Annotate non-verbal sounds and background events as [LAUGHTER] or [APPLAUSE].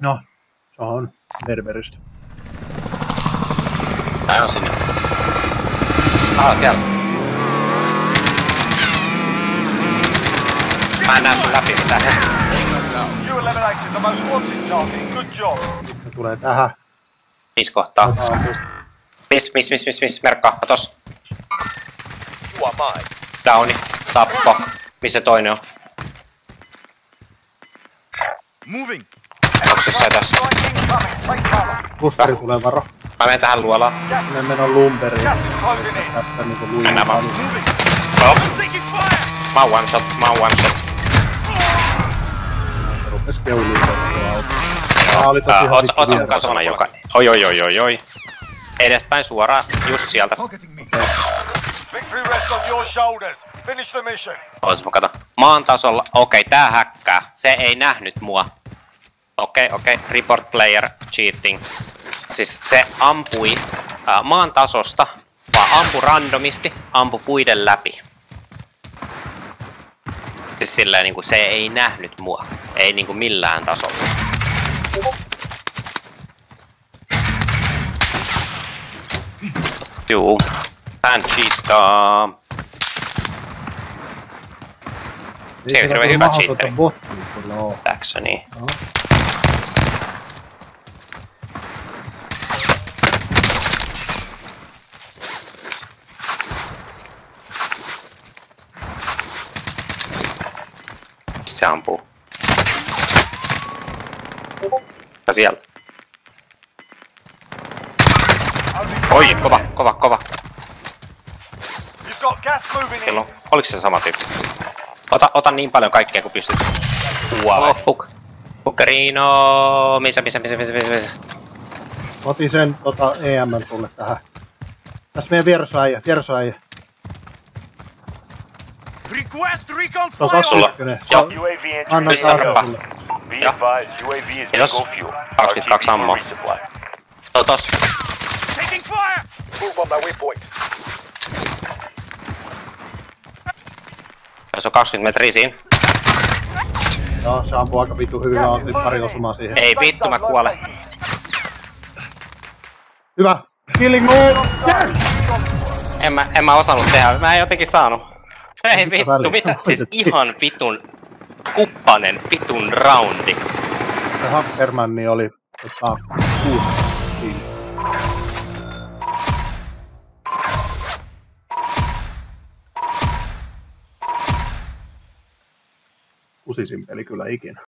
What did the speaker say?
No, se on Berberistä. Tää on sinne. Ah, siellä. Mä en näe sun läpi mitään. You eliminated the most wanted target. Good job. Se tulee tähän. Viisi kohtaa. Miss, miss, miss, miss, miss, merkkaa, katos. You are mine. Downi, tappo. Missä toinen on? Moving. Onks se tässä? Busteri tulee varo. Mä menen tähän luolaan. Ne meno lumberiin. Gas is closing in. Tästä niinku Mennään vaan. luimaan. Oh, Taking fire. mä oon one shot, mä oon one shot. Rupes keuliin. Tää oli tosi Äh, oot, sä sona joka... Oi, oi, oi, oi, oi. Edespäin suoraan, just sieltä. Victory rests on your shoulders. Finish the mission. Ootas mä katon. Maan tasolla, okei, tää häkkää. Se ei nähnyt mua. Okei, okei, report player cheating. Siis se ampui ää, maan tasosta, vaan ampui randomisti, ampui puiden läpi. Siis silleen niinku se ei nähnyt mua. Ei niinku millään tasolla. Juu. Hän cheataa. Se on kyllä hyvä cheateri. bottia kyllä oo. Se ampuu. Ja sieltä. Oi, kova, kova, kova. Silloin, oliko se sama tyyppi? Ota, ota niin paljon kaikkea kuin pystyt. Oh, fuck. Fuckerino. Missä, missä, missä, missä, missä, missä? Otin sen tota, EM sulle tähän. Tässä meidän vieressä äijä, vieressä äijä. Request recon Se on fire. Sulla. 20. Se Joo. on, UAV anna se rappa? sulle. Joo. Kiitos. bingo fuel. 22 RTB ammoa. for resupply. No tos. Taking fire. Move on my waypoint. Jos on 20 metriä siinä. Joo, se ampuu aika vitu hyvin. Mä otin pari osumaa siihen. Ei vittu, mä kuolen. Hyvä. Killing me! Yes! En mä, en mä osannut tehdä. Mä en jotenkin saanut. Ei vittu, mitä? [LAUGHS] Siis ihan vitun kuppanen vitun roundi. Se Hackermanni oli tota, kuusi. Kusisin peli kyllä ikinä.